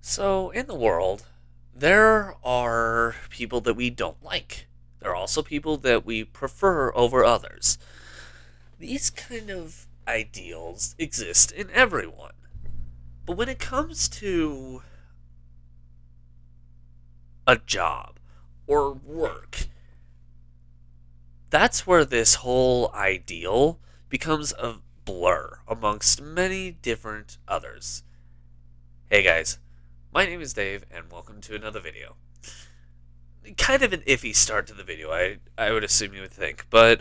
So, in the world, there are people that we don't like. There are also people that we prefer over others. These kind of ideals exist in everyone. But when it comes to a job or work, that's where this whole ideal becomes a blur amongst many different others. Hey guys, my name is Dave, and welcome to another video. Kind of an iffy start to the video, I, I would assume you would think, but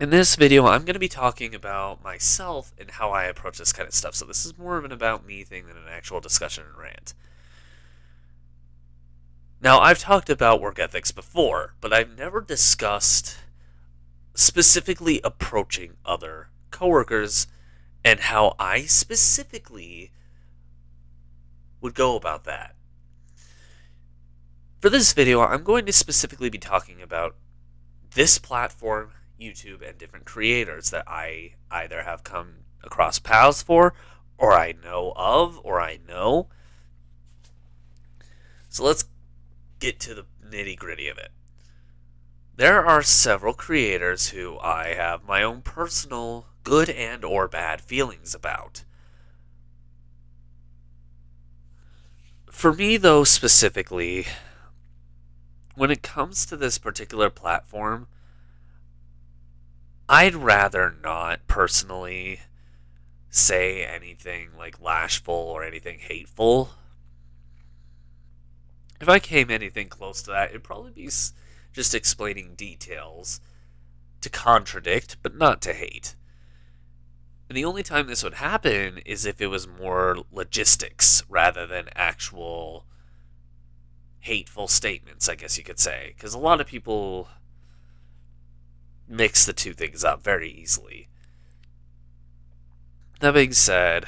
in this video, I'm going to be talking about myself and how I approach this kind of stuff. So this is more of an about me thing than an actual discussion and rant. Now, I've talked about work ethics before, but I've never discussed specifically approaching other coworkers and how I specifically would go about that. For this video, I'm going to specifically be talking about this platform YouTube and different creators that I either have come across paths for, or I know of, or I know. So let's get to the nitty gritty of it. There are several creators who I have my own personal good and or bad feelings about. For me though specifically, when it comes to this particular platform, I'd rather not personally say anything like lashful or anything hateful. If I came anything close to that, it'd probably be just explaining details to contradict, but not to hate. And the only time this would happen is if it was more logistics rather than actual hateful statements, I guess you could say. Because a lot of people mix the two things up very easily. That being said,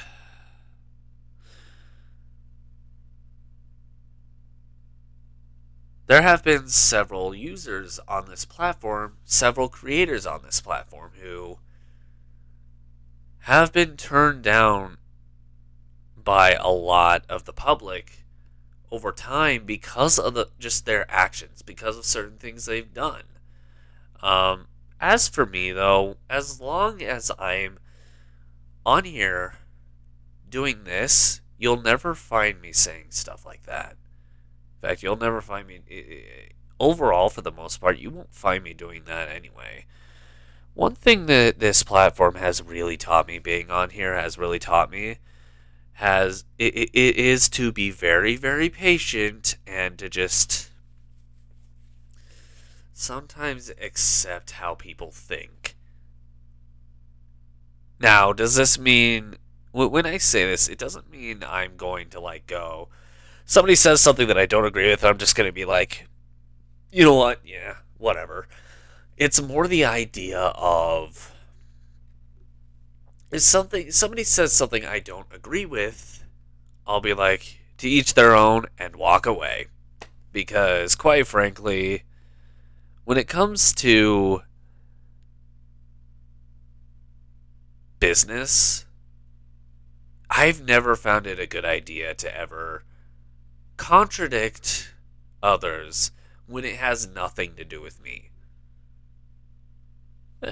there have been several users on this platform, several creators on this platform who have been turned down by a lot of the public over time because of the just their actions, because of certain things they've done. Um, as for me, though, as long as I'm on here doing this, you'll never find me saying stuff like that. In fact, you'll never find me. Overall, for the most part, you won't find me doing that anyway. One thing that this platform has really taught me, being on here, has really taught me, has it, it is to be very, very patient and to just sometimes accept how people think. Now, does this mean when I say this, it doesn't mean I'm going to like go. Somebody says something that I don't agree with, I'm just going to be like, you know what? Yeah, whatever. It's more the idea of if something somebody says something I don't agree with, I'll be like, to each their own and walk away. Because quite frankly, when it comes to business, I've never found it a good idea to ever contradict others when it has nothing to do with me.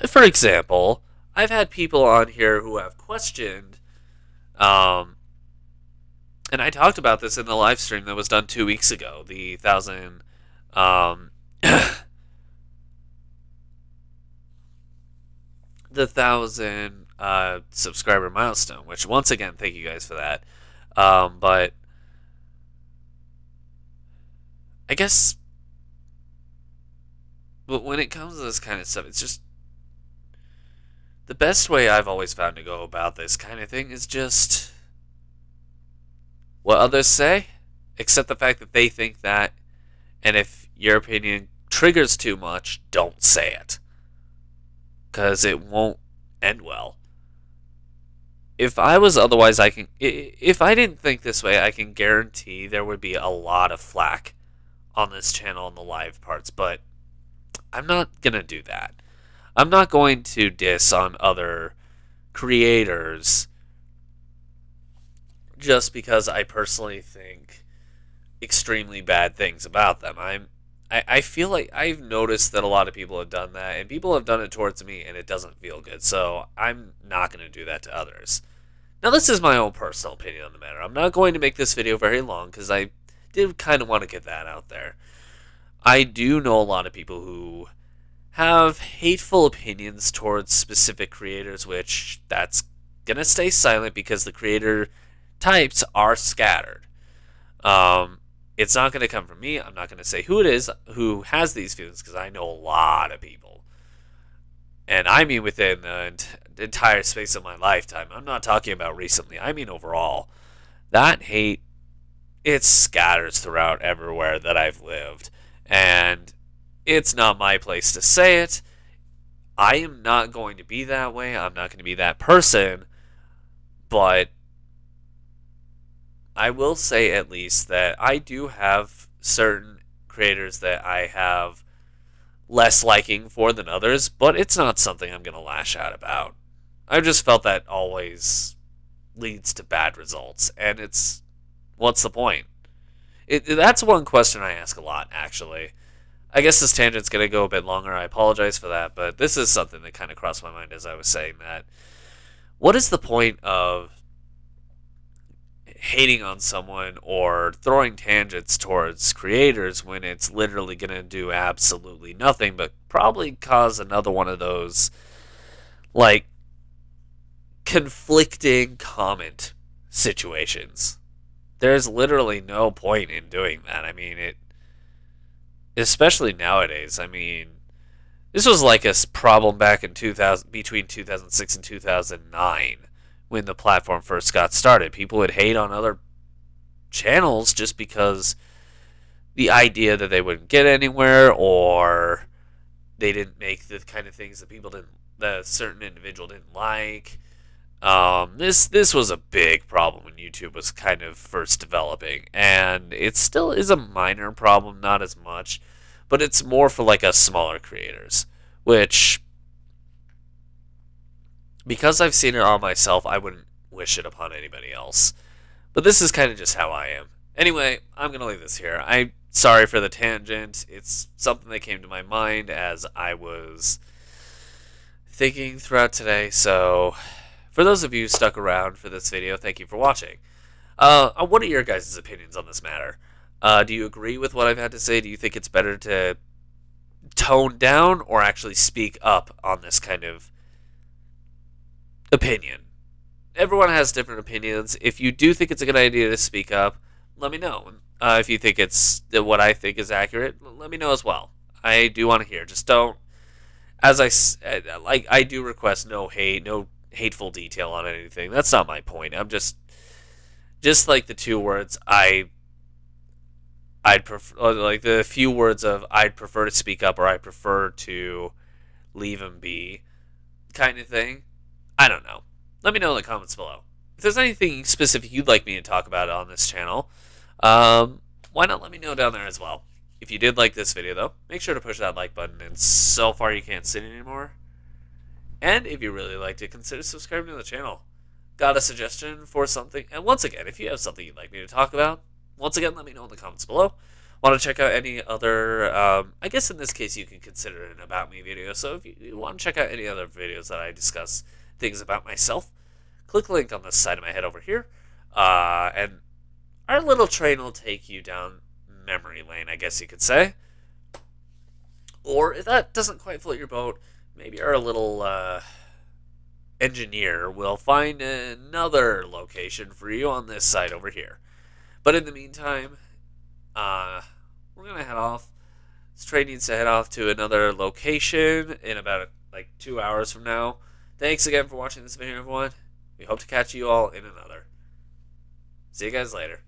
For example, I've had people on here who have questioned, um, and I talked about this in the live stream that was done two weeks ago, the thousand, um, the thousand uh, subscriber milestone, which once again, thank you guys for that. Um, but I guess but when it comes to this kind of stuff, it's just the best way I've always found to go about this kind of thing is just what others say, except the fact that they think that, and if your opinion triggers too much, don't say it because it won't end well. If I was otherwise, I can. If I didn't think this way, I can guarantee there would be a lot of flack on this channel in the live parts, but I'm not gonna do that. I'm not going to diss on other creators just because I personally think extremely bad things about them. I'm I, I feel like I've noticed that a lot of people have done that, and people have done it towards me, and it doesn't feel good. So I'm not going to do that to others. Now, this is my own personal opinion on the matter. I'm not going to make this video very long because I did kind of want to get that out there. I do know a lot of people who have hateful opinions towards specific creators, which that's going to stay silent because the creator types are scattered. Um, it's not going to come from me. I'm not going to say who it is who has these feelings because I know a lot of people. And I mean within the entire space of my lifetime. I'm not talking about recently. I mean overall. That hate, it scatters throughout everywhere that I've lived. And it's not my place to say it. I am not going to be that way. I'm not going to be that person. But I will say at least that I do have certain creators that I have less liking for than others, but it's not something I'm going to lash out about. I've just felt that always leads to bad results, and it's what's the point? It, that's one question I ask a lot, actually. I guess this tangent's going to go a bit longer. I apologize for that, but this is something that kind of crossed my mind as I was saying that. What is the point of hating on someone or throwing tangents towards creators when it's literally going to do absolutely nothing but probably cause another one of those like conflicting comment situations. There's literally no point in doing that. I mean, it especially nowadays. I mean, this was like a problem back in 2000 between 2006 and 2009 when the platform first got started. People would hate on other channels just because the idea that they wouldn't get anywhere or they didn't make the kind of things that people didn't that a certain individual didn't like. Um, this this was a big problem when YouTube was kind of first developing, and it still is a minor problem, not as much, but it's more for like us smaller creators, which because I've seen it on myself, I wouldn't wish it upon anybody else. But this is kind of just how I am. Anyway, I'm to leave this here. I'm sorry for the tangent. It's something that came to my mind as I was thinking throughout today. So, for those of you who stuck around for this video, thank you for watching. Uh, what are your guys' opinions on this matter? Uh, do you agree with what I've had to say? Do you think it's better to tone down or actually speak up on this kind of opinion. Everyone has different opinions. If you do think it's a good idea to speak up, let me know. Uh, if you think it's what I think is accurate, let me know as well. I do want to hear. Just don't, as I uh, like, I do request no hate, no hateful detail on anything. That's not my point. I'm just, just like the two words I I'd prefer, like the few words of I'd prefer to speak up or I prefer to leave him be kind of thing. I don't know. Let me know in the comments below. If there's anything specific you'd like me to talk about on this channel, um, why not let me know down there as well. If you did like this video, though, make sure to push that like button, and so far you can't sit anymore. And if you really liked it, consider subscribing to the channel. Got a suggestion for something? And once again, if you have something you'd like me to talk about, once again, let me know in the comments below. Want to check out any other, um, I guess in this case you can consider it an About Me video, so if you want to check out any other videos that I discuss things about myself, click the link on the side of my head over here, uh, and our little train will take you down memory lane, I guess you could say. Or if that doesn't quite float your boat, maybe our little uh, engineer will find another location for you on this side over here. But in the meantime, uh, we're gonna head off. This train needs to head off to another location in about like two hours from now. Thanks again for watching this video, everyone. We hope to catch you all in another. See you guys later.